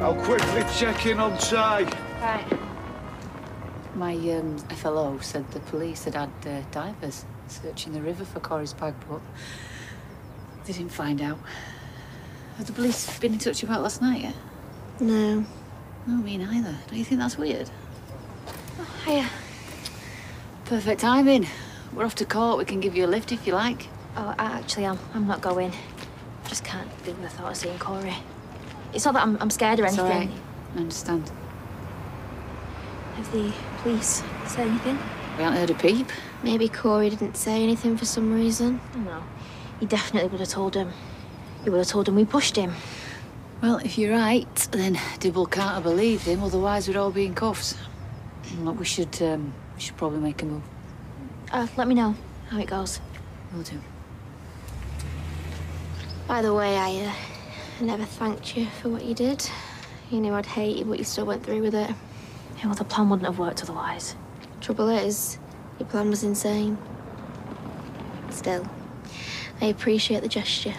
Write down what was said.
I'll quickly check in on Ty. Right. My um, FLO said the police had had uh, divers searching the river for Corey's bag, but they didn't find out. Have the police been in touch about last night yet? No. No, me neither. Don't you think that's weird? Hiya. Perfect timing. We're off to court. We can give you a lift if you like. Oh, I actually, I'm, I'm not going. Just can't deal with the thought of seeing Corey. It's not that I'm, I'm scared or anything. right. I understand. Have the police said anything? We haven't heard a peep. Maybe Corey didn't say anything for some reason. No. He definitely would have told him. He would have told him we pushed him. Well, if you're right, then Dibble can't have believed him. Otherwise, we'd all be in cuffs. Look, we should, um, we should probably make a move. Uh, let me know how it goes. We'll do. By the way, I, uh, I never thanked you for what you did. You knew I'd hate you, but you still went through with it. Yeah, well, the plan wouldn't have worked otherwise. Trouble is, your plan was insane. Still, I appreciate the gesture.